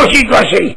cosito así.